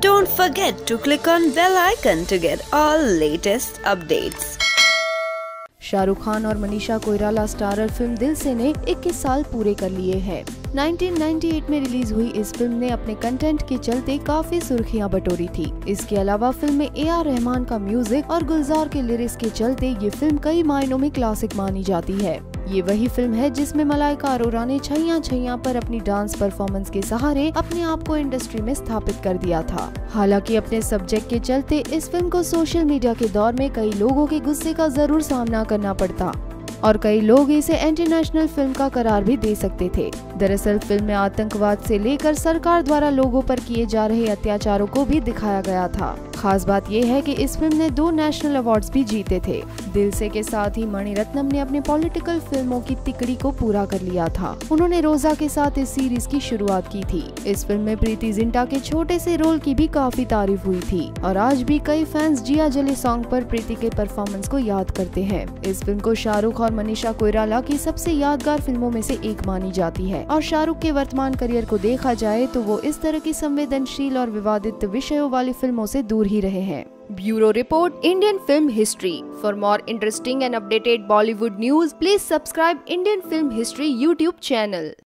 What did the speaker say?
Don't forget to click on bell icon to get all latest updates. Shahrukh Khan और Manisha Koirala starrer film दिल से ने 21 साल पूरे कर लिए हैं। 1998 में रिलीज़ हुई इस फ़िल्म ने अपने कंटेंट के चलते काफ़ी सुर्खियाँ बटोरी थी। इसके अलावा फ़िल्म में ए आर रहमान का म्यूज़िक और गुलजार के लिरिक्स के चलते ये फ़िल्म कई मायनों में क्लासिक मानी जाती है। ये वही फ़िल्म है जिसमें मलाइका अरोरा ने छैया छैया पर अपनी डांस परफॉर्मेंस के सहारे अपने आप को इंडस्ट्री में स्थापित कर दिया था। हालाँकि अपने सब्जेक्ट के चलते इस फ़िल्म को सोशल मीडिया के दौर में कई लोगों के गुस्से का ज़रूर सामना करना पड़ता, और कई लोग इसे इंटरनेशनल फ़िल्म का करार भी दे सकते थे। दरअसल फ़िल्म में आतंकवाद से लेकर सरकार द्वारा लोगों पर किए जा रहे अत्याचारों को भी दिखाया गया था। खास बात यह है कि इस फ़िल्म ने दो नेशनल अवार्ड्स भी जीते थे। दिल से के साथ ही मणिरत्नम ने अपने पॉलिटिकल फ़िल्मों की तिकड़ी को पूरा कर लिया था। उन्होंने रोजा के साथ इस सीरीज़ की शुरुआत की थी। इस फ़िल्म में प्रीति जिंटा के छोटे से रोल की भी काफ़ी तारीफ़ हुई थी और आज भी कई फैंस जिया जले सॉन्ग पर प्रीति के परफॉर्मेंस को याद करते हैं। इस फ़िल्म को शाहरुख और मनीषा कोयराला की सबसे यादगार फ़िल्मों में से एक मानी जाती है। और शाहरुख के वर्तमान करियर को देखा जाए तो वो इस तरह की संवेदनशील और विवादित विषयों वाली फ़िल्मों से दूर ही रहे हैं। Bureau report Indian film history for more interesting and updated Bollywood news please subscribe Indian film history YouTube channel